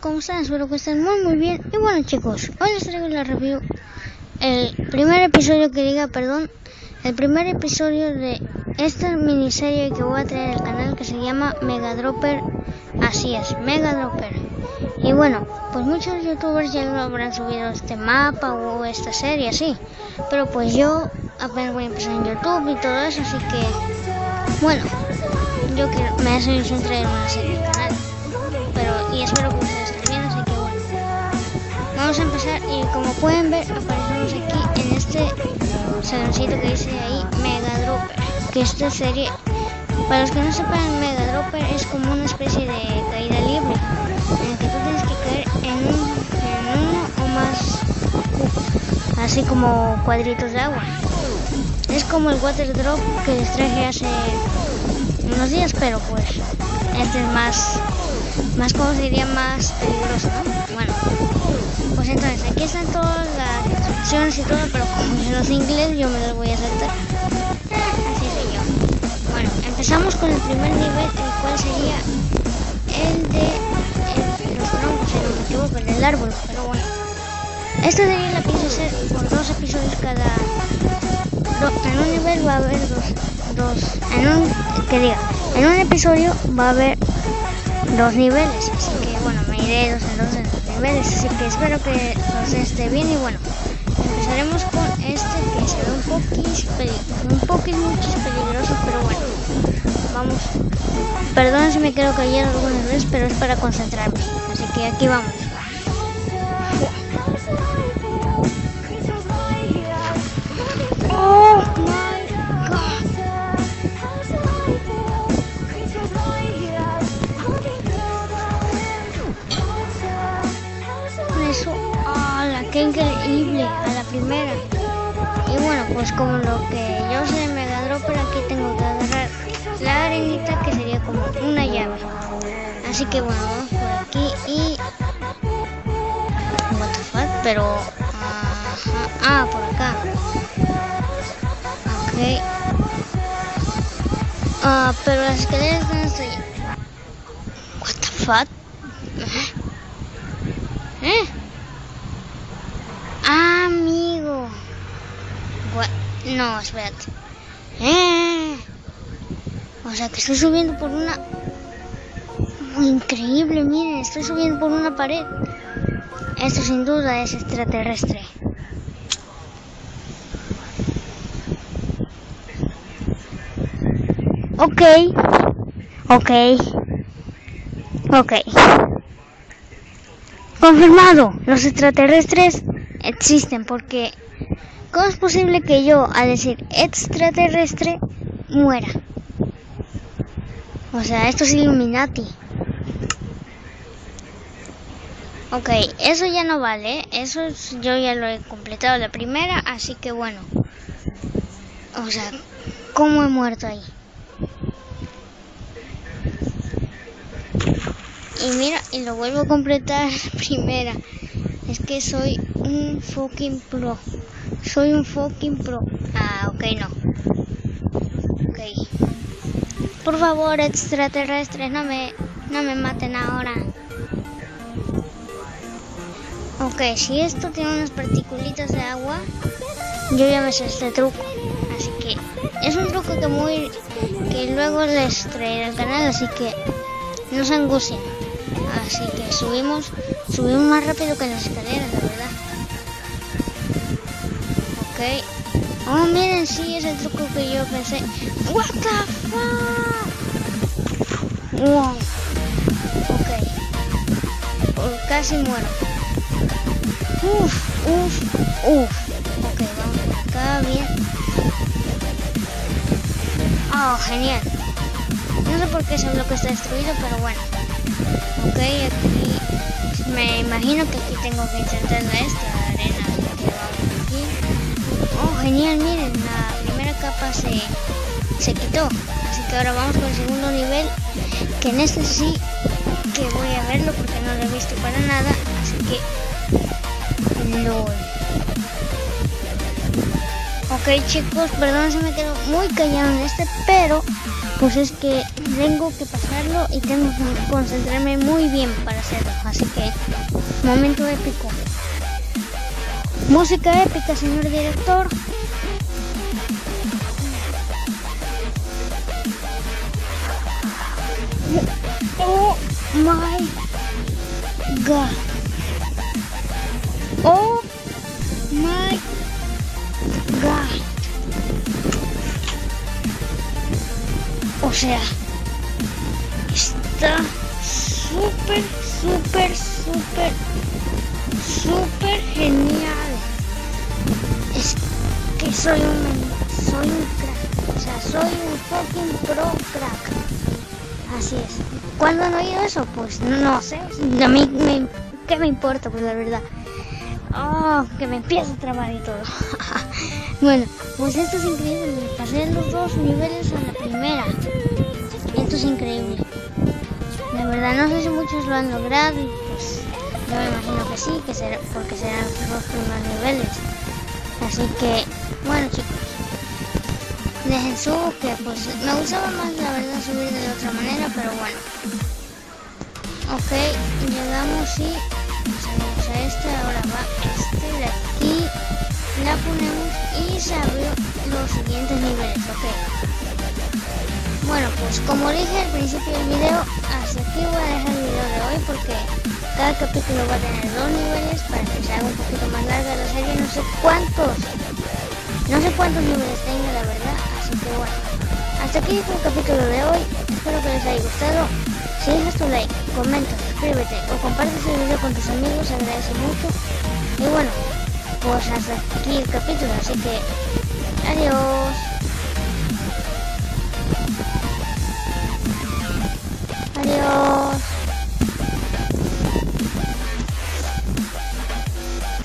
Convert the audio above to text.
¿cómo están? Espero que estén muy muy bien. Y bueno chicos, hoy les traigo la review. El primer episodio que diga, perdón, el primer episodio de esta miniserie que voy a traer al canal que se llama Mega Dropper. Así es, Mega Dropper. Y bueno, pues muchos youtubers ya lo habrán subido este mapa o esta serie así. Pero pues yo apenas voy a empezar en YouTube y todo eso, así que bueno, yo quiero, me hace ilusión traer una serie. Pero, y espero que ustedes también, así que bueno. Vamos a empezar y como pueden ver, aparecemos aquí en este saloncito que dice ahí Mega Dropper. Que esta serie, para los que no sepan, Mega Dropper es como una especie de caída libre. En el que tú tienes que caer en, un, uno o más así como cuadritos de agua. Es como el water drop que les traje hace unos días, pero pues este es más, más como se diría, más peligroso, ¿no? Bueno, pues entonces aquí están todas las instrucciones y todo, pero como yo no sé inglés, yo me las voy a saltar. Así soy yo. Bueno, empezamos con el primer nivel, el cual sería el de los troncos, equivoco, el árbol, pero bueno. Esta sería la pienso hacer por dos episodios cada... en un nivel va a haber dos, dos... En un... que diga, en un episodio va a haber dos niveles, así que bueno, me iré dos en dos niveles, así que espero que os esté bien y bueno, empezaremos con este que se un poquis, un poquis muchis peligroso, pero bueno, vamos, perdón si me quedo callado algunas veces, pero es para concentrarme, así que aquí vamos. ¡Qué increíble! A la primera. Y bueno, pues como lo que yo sé de Mega Dropper, aquí tengo que agarrar la arenita que sería como una llave. Así que bueno, vamos por aquí y. What pero. Ah, por acá. Ok. Ah, pero las escaleras están hasta allá. What? ¿Eh? Ah, amigo. Gua- No, espérate. ¿Eh? O sea que estoy subiendo por una... Increíble, miren, estoy subiendo por una pared. Esto sin duda es extraterrestre. Ok. Ok. Ok. Confirmado, los extraterrestres existen porque ¿cómo es posible que yo al decir extraterrestre muera? O sea, esto es Illuminati. Ok, eso ya no vale, eso es- yo ya lo he completado la primera, así que bueno. O sea, ¿cómo he muerto ahí? Y mira, y lo vuelvo a completar la primera. Es que soy un fucking pro. Soy un fucking pro. Ah, ok, no. Ok. Por favor, extraterrestres, no me, no me maten ahora. Ok, si esto tiene unas particulitas de agua, yo ya me sé este truco. Así que es un truco que muy que luego les traeré al canal, así que no se angustien. Así que subimos, subimos más rápido que las escaleras, la verdad. Ok. Oh, miren, sí, es el truco que yo pensé. What the fuck? Wow. Ok. Oh, casi muero. Uf, uf, uf. Ok, vamos acá, bien. Oh, genial. No sé por qué ese bloque está destruido, pero bueno. Ok, aquí me imagino que aquí tengo que intentar esta genial, miren, la primera capa se, se quitó. Así que ahora vamos con el segundo nivel, que en este sí que voy a verlo porque no lo he visto para nada. Así que... LOL. Ok chicos, perdón, se me quedó muy callado en este, pero pues es que tengo que pasarlo y tengo que concentrarme muy bien para hacerlo. Así que, momento épico. Música épica, señor director. Oh my god. Oh my god. O sea, está súper, súper, súper, súper genial. Es que soy un, soy un crack. O sea, soy un fucking pro crack. Así es. ¿Cuándo han oído eso? Pues no sé. A mí, ¿qué me importa? Pues la verdad. Oh, que me empieza a trabar y todo. bueno, pues esto es increíble. Pasé los dos niveles a la primera. Esto es increíble. La verdad, no sé si muchos lo han logrado y pues yo me imagino que sí, que será, porque serán los dos primeros niveles. Así que, bueno chicos, dejen su que pues me gustaba más la verdad subir de otra manera, pero bueno. Ok, llegamos y salimos a este, ahora va este de aquí, la ponemos y se abrió los siguientes niveles, ok. Bueno, pues como dije al principio del video, hasta aquí voy a dejar el video de hoy porque cada capítulo va a tener dos niveles para que se haga un poquito más larga la serie, no sé cuántos, no sé cuántos números tengo, la verdad, así que bueno. Hasta aquí fue el capítulo de hoy, espero que les haya gustado. Si dejas tu like, comenta, suscríbete o comparte este video con tus amigos, agradece mucho. Y bueno, pues hasta aquí el capítulo, así que adiós. Adiós.